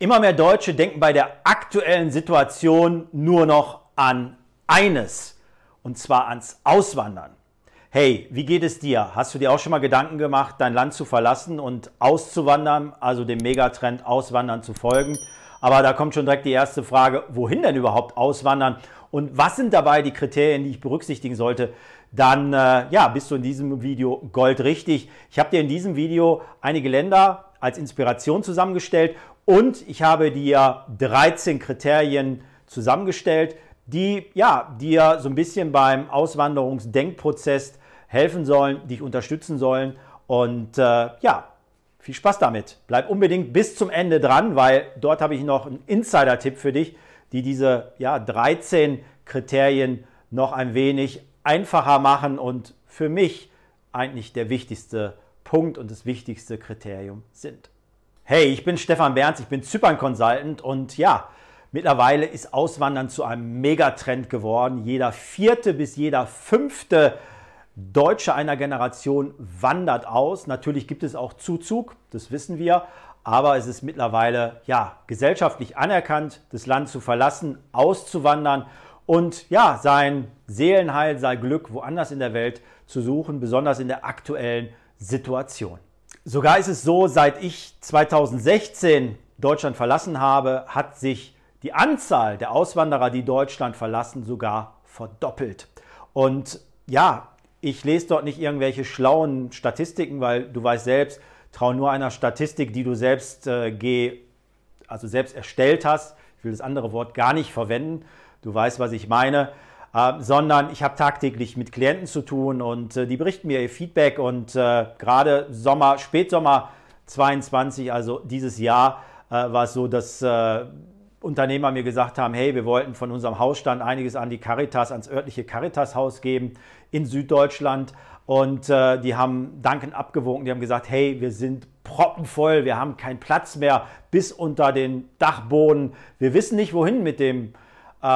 Immer mehr Deutsche denken bei der aktuellen Situation nur noch an eines, und zwar ans Auswandern. Hey, wie geht es dir? Hast du dir auch schon mal Gedanken gemacht, dein Land zu verlassen und auszuwandern, also dem Megatrend Auswandern zu folgen? Aber da kommt schon direkt die erste Frage, wohin denn überhaupt auswandern? Und was sind dabei die Kriterien, die ich berücksichtigen sollte? Dann äh, ja, bist du in diesem Video goldrichtig. Ich habe dir in diesem Video einige Länder als Inspiration zusammengestellt und ich habe dir 13 Kriterien zusammengestellt, die ja, dir so ein bisschen beim Auswanderungsdenkprozess helfen sollen, dich unterstützen sollen. Und äh, ja, viel Spaß damit. Bleib unbedingt bis zum Ende dran, weil dort habe ich noch einen Insider-Tipp für dich, die diese ja, 13 Kriterien noch ein wenig einfacher machen und für mich eigentlich der wichtigste Punkt und das wichtigste Kriterium sind. Hey, ich bin Stefan Bernz, ich bin Zypern-Consultant und ja, mittlerweile ist Auswandern zu einem Megatrend geworden. Jeder vierte bis jeder fünfte Deutsche einer Generation wandert aus. Natürlich gibt es auch Zuzug, das wissen wir, aber es ist mittlerweile ja gesellschaftlich anerkannt, das Land zu verlassen, auszuwandern und ja, sein Seelenheil, sein Glück woanders in der Welt zu suchen, besonders in der aktuellen Situation. Sogar ist es so, seit ich 2016 Deutschland verlassen habe, hat sich die Anzahl der Auswanderer, die Deutschland verlassen, sogar verdoppelt. Und ja, ich lese dort nicht irgendwelche schlauen Statistiken, weil du weißt selbst, trau nur einer Statistik, die du selbst äh, geh, also selbst erstellt hast. Ich will das andere Wort gar nicht verwenden. Du weißt, was ich meine. Äh, sondern ich habe tagtäglich mit Klienten zu tun und äh, die berichten mir ihr Feedback und äh, gerade Sommer, Spätsommer 22, also dieses Jahr, äh, war es so, dass äh, Unternehmer mir gesagt haben, hey, wir wollten von unserem Hausstand einiges an die Caritas, ans örtliche Caritas-Haus geben in Süddeutschland. Und äh, die haben dankend abgewogen, die haben gesagt, hey, wir sind proppenvoll, wir haben keinen Platz mehr bis unter den Dachboden, wir wissen nicht wohin mit dem äh,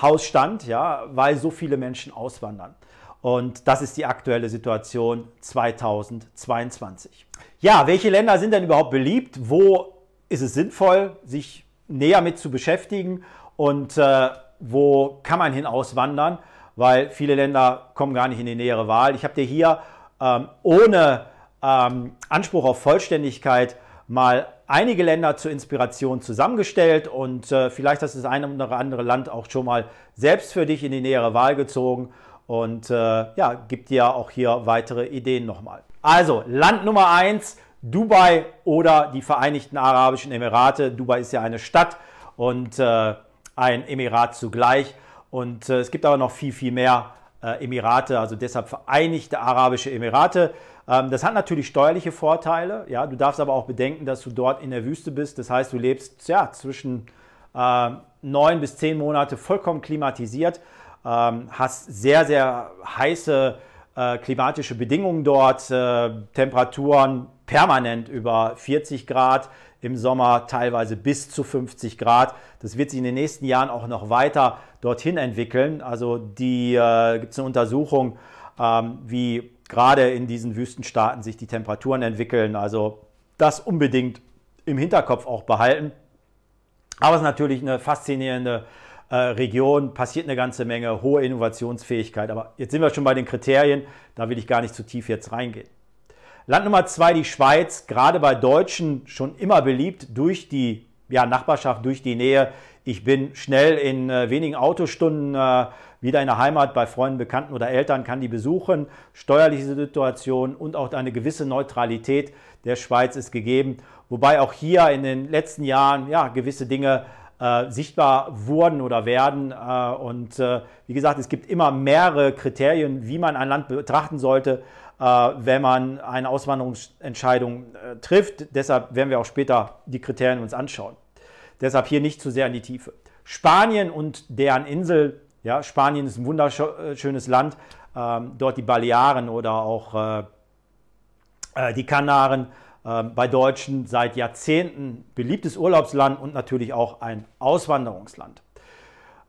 Hausstand, ja, weil so viele Menschen auswandern. Und das ist die aktuelle Situation 2022. Ja, welche Länder sind denn überhaupt beliebt? Wo ist es sinnvoll, sich näher mit zu beschäftigen? Und äh, wo kann man hin auswandern? Weil viele Länder kommen gar nicht in die nähere Wahl. Ich habe dir hier ähm, ohne ähm, Anspruch auf Vollständigkeit mal einige Länder zur Inspiration zusammengestellt und äh, vielleicht hast du das eine oder andere Land auch schon mal selbst für dich in die nähere Wahl gezogen und äh, ja, gibt dir auch hier weitere Ideen nochmal. Also, Land Nummer eins Dubai oder die Vereinigten Arabischen Emirate. Dubai ist ja eine Stadt und äh, ein Emirat zugleich. Und äh, es gibt aber noch viel, viel mehr Emirate, also deshalb Vereinigte Arabische Emirate. Ähm, das hat natürlich steuerliche Vorteile. Ja, du darfst aber auch bedenken, dass du dort in der Wüste bist. Das heißt, du lebst ja, zwischen äh, neun bis zehn Monate vollkommen klimatisiert, ähm, hast sehr, sehr heiße äh, klimatische Bedingungen dort, äh, Temperaturen permanent über 40 Grad, im Sommer teilweise bis zu 50 Grad. Das wird sich in den nächsten Jahren auch noch weiter dorthin entwickeln. Also die äh, gibt es eine Untersuchung, ähm, wie gerade in diesen Wüstenstaaten sich die Temperaturen entwickeln. Also das unbedingt im Hinterkopf auch behalten. Aber es ist natürlich eine faszinierende äh, Region, passiert eine ganze Menge, hohe Innovationsfähigkeit. Aber jetzt sind wir schon bei den Kriterien, da will ich gar nicht zu tief jetzt reingehen. Land Nummer zwei, die Schweiz, gerade bei Deutschen schon immer beliebt durch die ja, Nachbarschaft, durch die Nähe. Ich bin schnell in äh, wenigen Autostunden äh, wieder in der Heimat bei Freunden, Bekannten oder Eltern, kann die besuchen. Steuerliche Situation und auch eine gewisse Neutralität der Schweiz ist gegeben. Wobei auch hier in den letzten Jahren ja, gewisse Dinge äh, sichtbar wurden oder werden. Äh, und äh, wie gesagt, es gibt immer mehrere Kriterien, wie man ein Land betrachten sollte. Äh, wenn man eine Auswanderungsentscheidung äh, trifft. Deshalb werden wir auch später die Kriterien uns anschauen. Deshalb hier nicht zu sehr in die Tiefe. Spanien und deren Insel, ja, Spanien ist ein wunderschönes Land, ähm, dort die Balearen oder auch äh, die Kanaren, ähm, bei Deutschen seit Jahrzehnten beliebtes Urlaubsland und natürlich auch ein Auswanderungsland.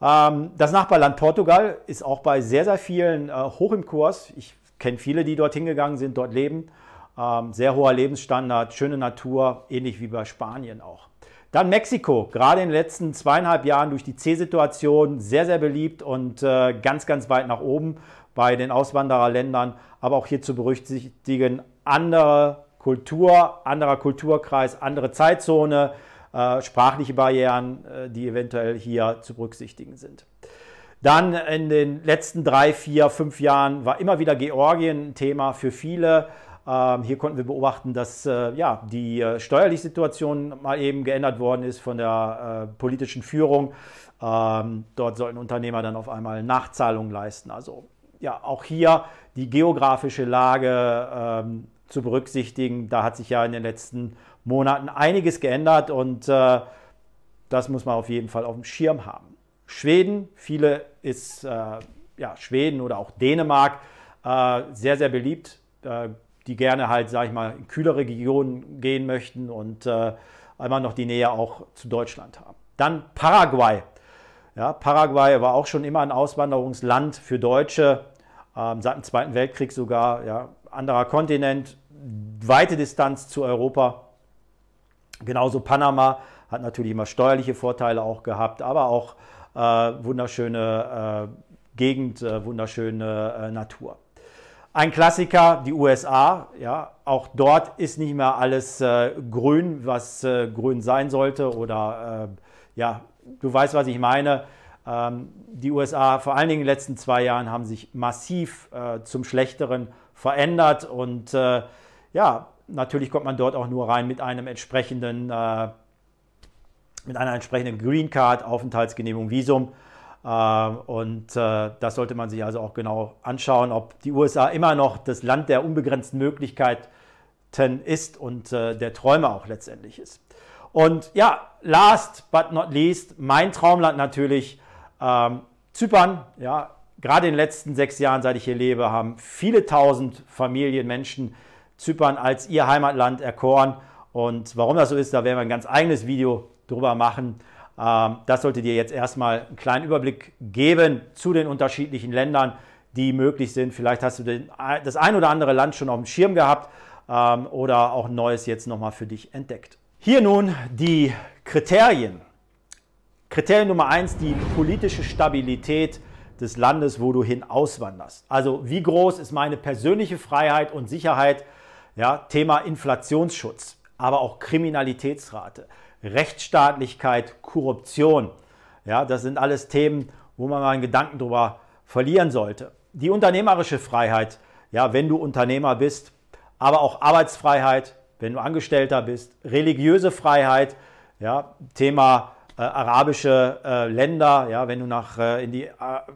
Ähm, das Nachbarland Portugal ist auch bei sehr, sehr vielen hoch im Kurs. Ich kenne viele, die dorthin gegangen sind, dort leben. Ähm, sehr hoher Lebensstandard, schöne Natur, ähnlich wie bei Spanien auch. Dann Mexiko, gerade in den letzten zweieinhalb Jahren durch die C-Situation sehr, sehr beliebt und äh, ganz, ganz weit nach oben bei den Auswandererländern. Aber auch hier zu berücksichtigen, andere Kultur, anderer Kulturkreis, andere Zeitzone, äh, sprachliche Barrieren, äh, die eventuell hier zu berücksichtigen sind. Dann in den letzten drei, vier, fünf Jahren war immer wieder Georgien ein Thema für viele. Ähm, hier konnten wir beobachten, dass äh, ja, die äh, steuerliche Situation mal eben geändert worden ist von der äh, politischen Führung. Ähm, dort sollten Unternehmer dann auf einmal Nachzahlungen leisten. Also ja, auch hier die geografische Lage ähm, zu berücksichtigen. Da hat sich ja in den letzten Monaten einiges geändert und äh, das muss man auf jeden Fall auf dem Schirm haben. Schweden, viele ist äh, ja, Schweden oder auch Dänemark äh, sehr, sehr beliebt die gerne halt, sage ich mal, in kühlere Regionen gehen möchten und äh, einmal noch die Nähe auch zu Deutschland haben. Dann Paraguay. Ja, Paraguay war auch schon immer ein Auswanderungsland für Deutsche, ähm, seit dem Zweiten Weltkrieg sogar. Ja, anderer Kontinent, weite Distanz zu Europa. Genauso Panama hat natürlich immer steuerliche Vorteile auch gehabt, aber auch äh, wunderschöne äh, Gegend, äh, wunderschöne äh, Natur. Ein Klassiker, die USA. Ja, auch dort ist nicht mehr alles äh, grün, was äh, grün sein sollte. Oder äh, ja, du weißt, was ich meine. Ähm, die USA, vor allen Dingen in den letzten zwei Jahren, haben sich massiv äh, zum Schlechteren verändert. Und äh, ja, natürlich kommt man dort auch nur rein mit einem entsprechenden, äh, mit einer entsprechenden Green Card, Aufenthaltsgenehmigung, Visum. Ähm, und äh, das sollte man sich also auch genau anschauen, ob die USA immer noch das Land der unbegrenzten Möglichkeiten ist und äh, der Träume auch letztendlich ist. Und ja, last but not least, mein Traumland natürlich, ähm, Zypern. Ja, gerade in den letzten sechs Jahren, seit ich hier lebe, haben viele tausend Familien, Menschen Zypern als ihr Heimatland erkoren. Und warum das so ist, da werden wir ein ganz eigenes Video drüber machen. Ähm, das sollte dir jetzt erstmal einen kleinen Überblick geben zu den unterschiedlichen Ländern, die möglich sind. Vielleicht hast du den, das ein oder andere Land schon auf dem Schirm gehabt ähm, oder auch ein neues jetzt nochmal für dich entdeckt. Hier nun die Kriterien. Kriterium Nummer eins, die politische Stabilität des Landes, wo du hin auswanderst. Also wie groß ist meine persönliche Freiheit und Sicherheit? Ja, Thema Inflationsschutz, aber auch Kriminalitätsrate. Rechtsstaatlichkeit, Korruption. Ja, das sind alles Themen, wo man mal einen Gedanken drüber verlieren sollte. Die unternehmerische Freiheit, ja, wenn du Unternehmer bist, aber auch Arbeitsfreiheit, wenn du Angestellter bist, religiöse Freiheit, ja, Thema äh, arabische äh, Länder, ja, wenn du nach äh, in die äh,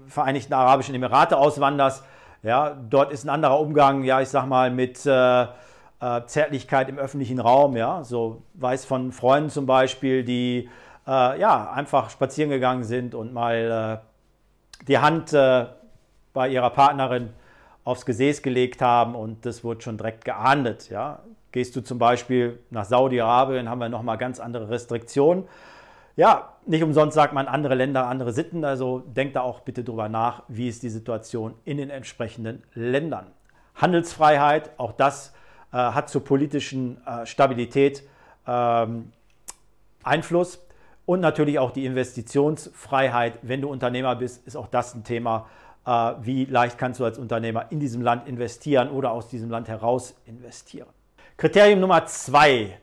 Vereinigten Arabischen Emirate auswanderst, ja, dort ist ein anderer Umgang, ja, ich sag mal mit äh, Zärtlichkeit im öffentlichen Raum. Ja, so weiß von Freunden zum Beispiel, die äh, ja einfach spazieren gegangen sind und mal äh, die Hand äh, bei ihrer Partnerin aufs Gesäß gelegt haben und das wurde schon direkt geahndet. Ja, gehst du zum Beispiel nach Saudi-Arabien, haben wir noch mal ganz andere Restriktionen. Ja, nicht umsonst sagt man andere Länder, andere Sitten. Also denkt da auch bitte drüber nach, wie ist die Situation in den entsprechenden Ländern. Handelsfreiheit, auch das hat zur politischen äh, Stabilität ähm, Einfluss. Und natürlich auch die Investitionsfreiheit. Wenn du Unternehmer bist, ist auch das ein Thema. Äh, wie leicht kannst du als Unternehmer in diesem Land investieren oder aus diesem Land heraus investieren? Kriterium Nummer zwei.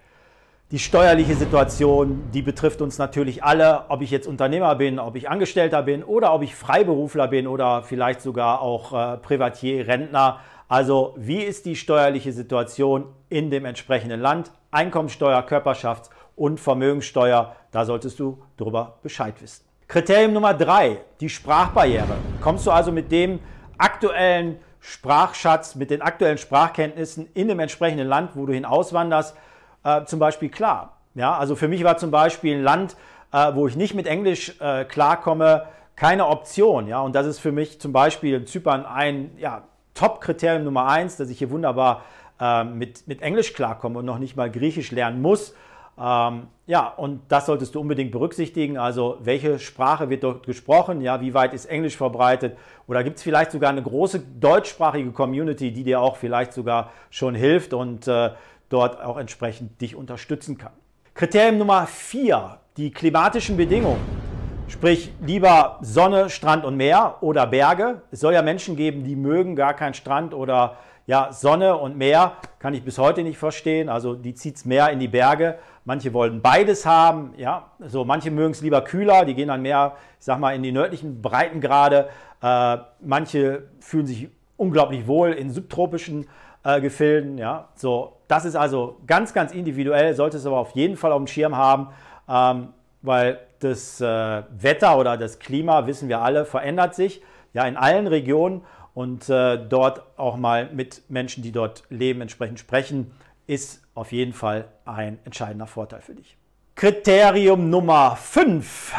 Die steuerliche Situation, die betrifft uns natürlich alle, ob ich jetzt Unternehmer bin, ob ich Angestellter bin oder ob ich Freiberufler bin oder vielleicht sogar auch äh, Privatier, Rentner. Also wie ist die steuerliche Situation in dem entsprechenden Land? Einkommensteuer, Körperschafts- und Vermögensteuer, da solltest du darüber Bescheid wissen. Kriterium Nummer drei, die Sprachbarriere. Kommst du also mit dem aktuellen Sprachschatz, mit den aktuellen Sprachkenntnissen in dem entsprechenden Land, wo du hin auswanderst, äh, zum Beispiel klar? Ja, also für mich war zum Beispiel ein Land, äh, wo ich nicht mit Englisch äh, klarkomme, keine Option. Ja, und das ist für mich zum Beispiel in Zypern ein ja, Top-Kriterium Nummer eins, dass ich hier wunderbar äh, mit, mit Englisch klarkomme und noch nicht mal Griechisch lernen muss. Ähm, ja, und das solltest du unbedingt berücksichtigen. Also, welche Sprache wird dort gesprochen? Ja, wie weit ist Englisch verbreitet? Oder gibt es vielleicht sogar eine große deutschsprachige Community, die dir auch vielleicht sogar schon hilft und äh, dort auch entsprechend dich unterstützen kann? Kriterium Nummer 4, die klimatischen Bedingungen. Sprich, lieber Sonne, Strand und Meer oder Berge. Es soll ja Menschen geben, die mögen gar keinen Strand oder ja, Sonne und Meer. Kann ich bis heute nicht verstehen. Also die zieht es mehr in die Berge. Manche wollen beides haben. Ja, so manche mögen es lieber kühler. Die gehen dann mehr, ich sag mal, in die nördlichen Breitengrade. Äh, manche fühlen sich unglaublich wohl in subtropischen äh, Gefilden. Ja, so das ist also ganz, ganz individuell. Sollte es aber auf jeden Fall auf dem Schirm haben, ähm, weil das äh, Wetter oder das Klima, wissen wir alle, verändert sich ja in allen Regionen und äh, dort auch mal mit Menschen, die dort leben, entsprechend sprechen, ist auf jeden Fall ein entscheidender Vorteil für dich. Kriterium Nummer 5,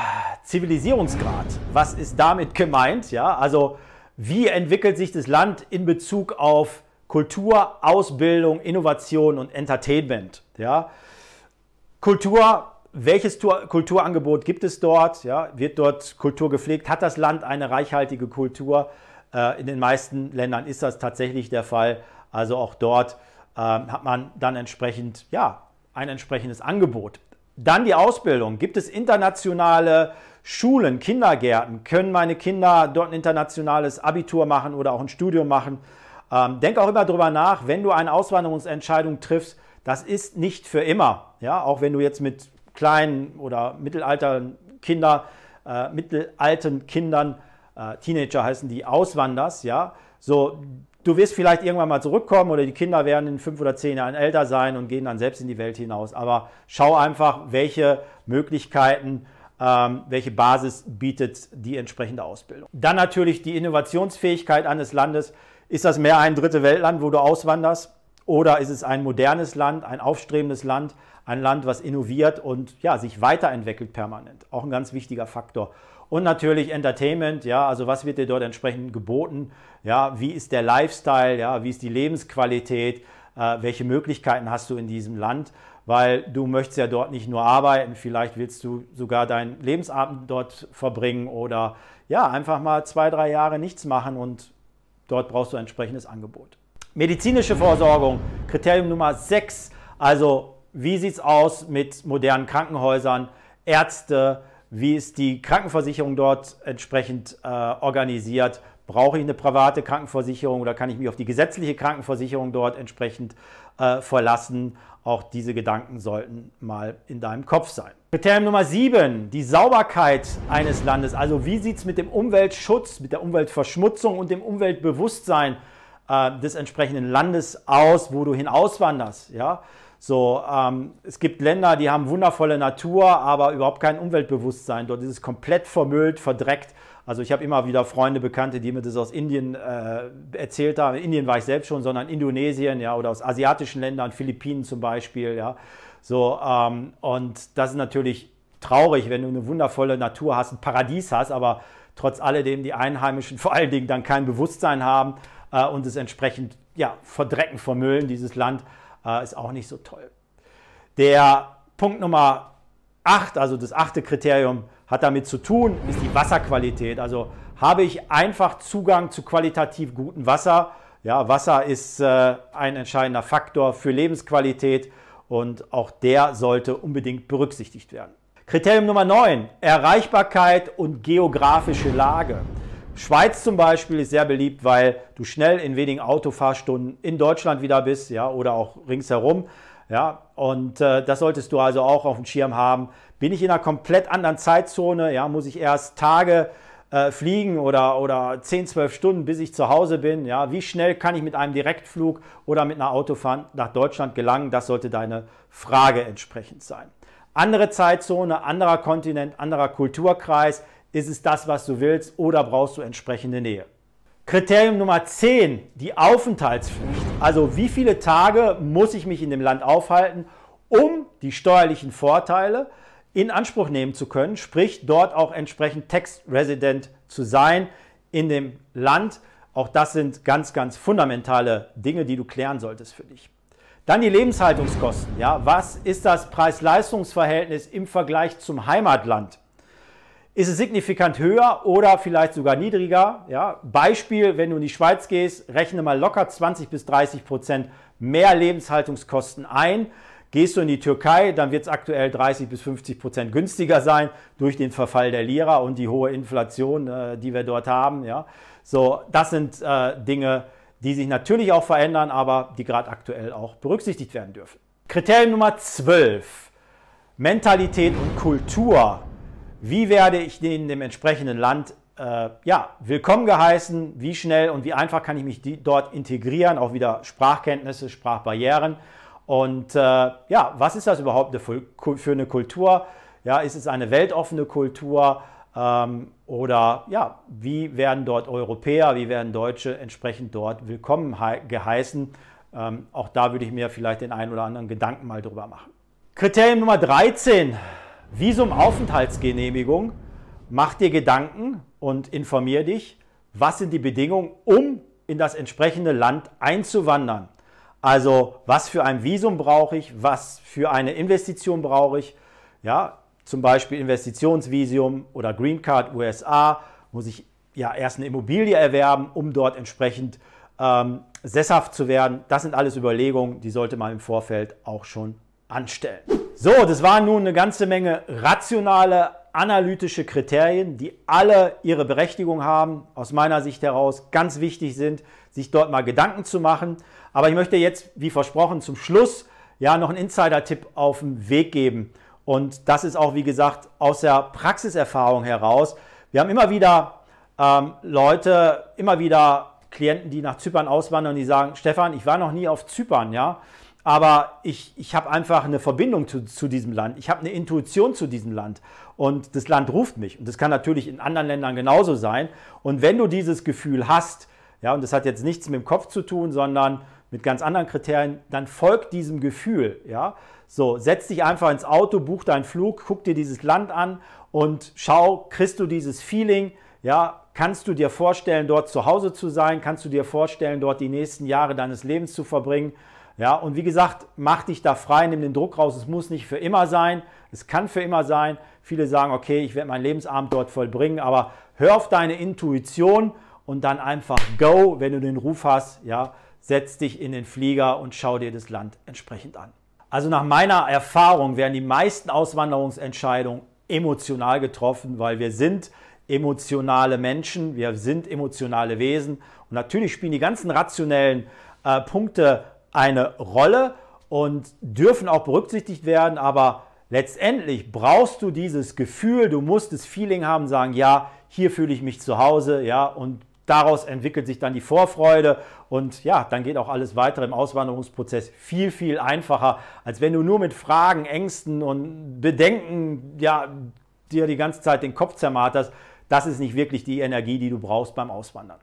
Zivilisierungsgrad. Was ist damit gemeint? Ja, also wie entwickelt sich das Land in Bezug auf Kultur, Ausbildung, Innovation und Entertainment? Ja, Kultur welches Kulturangebot gibt es dort? Ja, wird dort Kultur gepflegt? Hat das Land eine reichhaltige Kultur? Äh, in den meisten Ländern ist das tatsächlich der Fall. Also auch dort äh, hat man dann entsprechend ja, ein entsprechendes Angebot. Dann die Ausbildung. Gibt es internationale Schulen, Kindergärten? Können meine Kinder dort ein internationales Abitur machen oder auch ein Studium machen? Ähm, denk auch immer darüber nach, wenn du eine Auswanderungsentscheidung triffst, das ist nicht für immer. Ja, auch wenn du jetzt mit kleinen oder mittelalten Kinder, äh, mittelalten Kindern, äh, Teenager heißen die, auswanderst, ja, so, du wirst vielleicht irgendwann mal zurückkommen oder die Kinder werden in fünf oder zehn Jahren älter sein und gehen dann selbst in die Welt hinaus. Aber schau einfach, welche Möglichkeiten, ähm, welche Basis bietet die entsprechende Ausbildung. Dann natürlich die Innovationsfähigkeit eines Landes. Ist das mehr ein dritte Weltland, wo du auswanderst? Oder ist es ein modernes Land, ein aufstrebendes Land, ein Land, was innoviert und ja, sich weiterentwickelt permanent? Auch ein ganz wichtiger Faktor. Und natürlich Entertainment, ja, also was wird dir dort entsprechend geboten? Ja, wie ist der Lifestyle? Ja, wie ist die Lebensqualität? Äh, welche Möglichkeiten hast du in diesem Land? Weil du möchtest ja dort nicht nur arbeiten, vielleicht willst du sogar deinen Lebensabend dort verbringen oder ja, einfach mal zwei, drei Jahre nichts machen und dort brauchst du ein entsprechendes Angebot. Medizinische Versorgung, Kriterium Nummer 6. Also wie sieht es aus mit modernen Krankenhäusern, Ärzte, wie ist die Krankenversicherung dort entsprechend äh, organisiert? Brauche ich eine private Krankenversicherung oder kann ich mich auf die gesetzliche Krankenversicherung dort entsprechend äh, verlassen? Auch diese Gedanken sollten mal in deinem Kopf sein. Kriterium Nummer 7, die Sauberkeit eines Landes. Also wie sieht es mit dem Umweltschutz, mit der Umweltverschmutzung und dem Umweltbewusstsein äh, des entsprechenden Landes aus, wo du hinauswanderst. Ja? So, ähm, es gibt Länder, die haben wundervolle Natur, aber überhaupt kein Umweltbewusstsein. Dort ist es komplett vermüllt, verdreckt. Also ich habe immer wieder Freunde, Bekannte, die mir das aus Indien äh, erzählt haben. In Indien war ich selbst schon, sondern Indonesien, ja, oder aus asiatischen Ländern, Philippinen zum Beispiel, ja. So, ähm, und das ist natürlich traurig, wenn du eine wundervolle Natur hast, ein Paradies hast, aber trotz alledem die Einheimischen vor allen Dingen dann kein Bewusstsein haben äh, und es entsprechend ja, verdrecken, vermüllen, dieses Land, äh, ist auch nicht so toll. Der Punkt Nummer 8, also das achte Kriterium, hat damit zu tun, ist die Wasserqualität. Also habe ich einfach Zugang zu qualitativ gutem Wasser. Ja, Wasser ist äh, ein entscheidender Faktor für Lebensqualität und auch der sollte unbedingt berücksichtigt werden. Kriterium Nummer 9, Erreichbarkeit und geografische Lage. Schweiz zum Beispiel ist sehr beliebt, weil du schnell in wenigen Autofahrstunden in Deutschland wieder bist, ja, oder auch ringsherum. Ja, und äh, das solltest du also auch auf dem Schirm haben. Bin ich in einer komplett anderen Zeitzone, ja, muss ich erst Tage äh, fliegen oder, oder 10, 12 Stunden, bis ich zu Hause bin. Ja, wie schnell kann ich mit einem Direktflug oder mit einer Autofahrt nach Deutschland gelangen? Das sollte deine Frage entsprechend sein. Andere Zeitzone, anderer Kontinent, anderer Kulturkreis ist es das, was du willst oder brauchst du entsprechende Nähe? Kriterium Nummer 10, die Aufenthaltspflicht. Also wie viele Tage muss ich mich in dem Land aufhalten, um die steuerlichen Vorteile in Anspruch nehmen zu können, sprich dort auch entsprechend Tax-Resident zu sein in dem Land. Auch das sind ganz, ganz fundamentale Dinge, die du klären solltest für dich. Dann die Lebenshaltungskosten. Ja, was ist das Preis-Leistungs-Verhältnis im Vergleich zum Heimatland? Ist es signifikant höher oder vielleicht sogar niedriger. Ja? Beispiel, wenn du in die Schweiz gehst, rechne mal locker 20 bis 30 Prozent mehr Lebenshaltungskosten ein. Gehst du in die Türkei, dann wird es aktuell 30 bis 50 Prozent günstiger sein durch den Verfall der Lira und die hohe Inflation, äh, die wir dort haben. Ja. So, das sind äh, Dinge, die sich natürlich auch verändern, aber die gerade aktuell auch berücksichtigt werden dürfen. Kriterium Nummer 12. Mentalität und Kultur. Wie werde ich in dem entsprechenden Land äh, ja, willkommen geheißen? Wie schnell und wie einfach kann ich mich die, dort integrieren? Auch wieder Sprachkenntnisse, Sprachbarrieren. Und äh, ja, was ist das überhaupt für eine Kultur? Ja, ist es eine weltoffene Kultur? Ähm, oder ja, wie werden dort Europäer, wie werden Deutsche entsprechend dort willkommen geheißen? Ähm, auch da würde ich mir vielleicht den einen oder anderen Gedanken mal drüber machen. Kriterium Nummer 13, Visumaufenthaltsgenehmigung. Mach dir Gedanken und informier dich, was sind die Bedingungen, um in das entsprechende Land einzuwandern. Also was für ein Visum brauche ich, was für eine Investition brauche ich. Ja, zum Beispiel Investitionsvisum oder Green Card USA muss ich ja erst eine Immobilie erwerben, um dort entsprechend ähm, sesshaft zu werden. Das sind alles Überlegungen, die sollte man im Vorfeld auch schon anstellen. So, das waren nun eine ganze Menge rationale, analytische Kriterien, die alle ihre Berechtigung haben, aus meiner Sicht heraus ganz wichtig sind, sich dort mal Gedanken zu machen. Aber ich möchte jetzt, wie versprochen, zum Schluss ja noch einen Insider-Tipp auf den Weg geben. Und das ist auch, wie gesagt, aus der Praxiserfahrung heraus. Wir haben immer wieder ähm, Leute, immer wieder Klienten, die nach Zypern auswandern, die sagen, Stefan, ich war noch nie auf Zypern, ja aber ich, ich habe einfach eine Verbindung zu, zu diesem Land. Ich habe eine Intuition zu diesem Land und das Land ruft mich. Und das kann natürlich in anderen Ländern genauso sein. Und wenn du dieses Gefühl hast, ja, und das hat jetzt nichts mit dem Kopf zu tun, sondern mit ganz anderen Kriterien, dann folg diesem Gefühl, ja. So, setz dich einfach ins Auto, buch deinen Flug, guck dir dieses Land an und schau, kriegst du dieses Feeling, ja, kannst du dir vorstellen, dort zu Hause zu sein, kannst du dir vorstellen, dort die nächsten Jahre deines Lebens zu verbringen ja, und wie gesagt, mach dich da frei, nimm den Druck raus. Es muss nicht für immer sein. Es kann für immer sein. Viele sagen, okay, ich werde mein Lebensabend dort vollbringen, aber hör auf deine Intuition und dann einfach go, wenn du den Ruf hast, ja, setz dich in den Flieger und schau dir das Land entsprechend an. Also nach meiner Erfahrung werden die meisten Auswanderungsentscheidungen emotional getroffen, weil wir sind emotionale Menschen, wir sind emotionale Wesen und natürlich spielen die ganzen rationellen äh, Punkte eine Rolle und dürfen auch berücksichtigt werden, aber letztendlich brauchst du dieses Gefühl, du musst das Feeling haben, sagen, ja, hier fühle ich mich zu Hause, ja, und daraus entwickelt sich dann die Vorfreude und ja, dann geht auch alles weitere im Auswanderungsprozess viel, viel einfacher, als wenn du nur mit Fragen, Ängsten und Bedenken, ja, dir die ganze Zeit den Kopf zermarterst. Das ist nicht wirklich die Energie, die du brauchst beim Auswandern.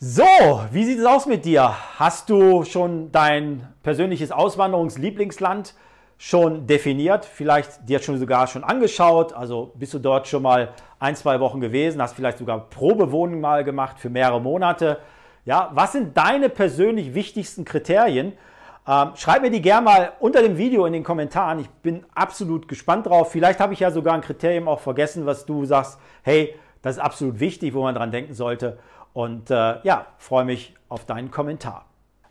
So, wie sieht es aus mit dir? Hast du schon dein persönliches Auswanderungslieblingsland schon definiert? Vielleicht dir schon sogar schon angeschaut? Also bist du dort schon mal ein, zwei Wochen gewesen? Hast vielleicht sogar Probewohnung mal gemacht für mehrere Monate? Ja, was sind deine persönlich wichtigsten Kriterien? Ähm, schreib mir die gerne mal unter dem Video in den Kommentaren. Ich bin absolut gespannt drauf. Vielleicht habe ich ja sogar ein Kriterium auch vergessen, was du sagst, hey, das ist absolut wichtig, wo man dran denken sollte. Und äh, ja, freue mich auf deinen Kommentar.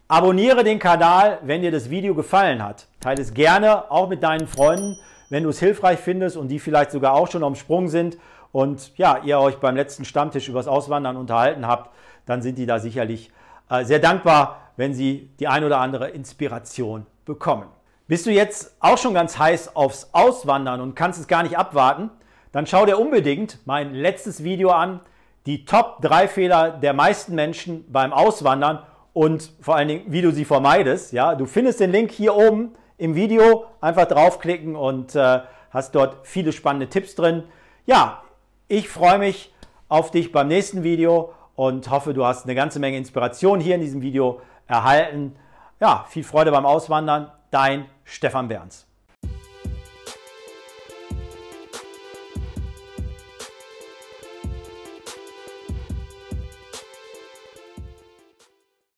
Abonniere den Kanal, wenn dir das Video gefallen hat. Teile es gerne auch mit deinen Freunden, wenn du es hilfreich findest und die vielleicht sogar auch schon am Sprung sind und ja, ihr euch beim letzten Stammtisch über das Auswandern unterhalten habt, dann sind die da sicherlich äh, sehr dankbar, wenn sie die ein oder andere Inspiration bekommen. Bist du jetzt auch schon ganz heiß aufs Auswandern und kannst es gar nicht abwarten? Dann schau dir unbedingt mein letztes Video an, die Top 3 Fehler der meisten Menschen beim Auswandern und vor allen Dingen, wie du sie vermeidest. Ja, du findest den Link hier oben im Video. Einfach draufklicken und äh, hast dort viele spannende Tipps drin. Ja, ich freue mich auf dich beim nächsten Video und hoffe, du hast eine ganze Menge Inspiration hier in diesem Video erhalten. Ja, viel Freude beim Auswandern. Dein Stefan Berns.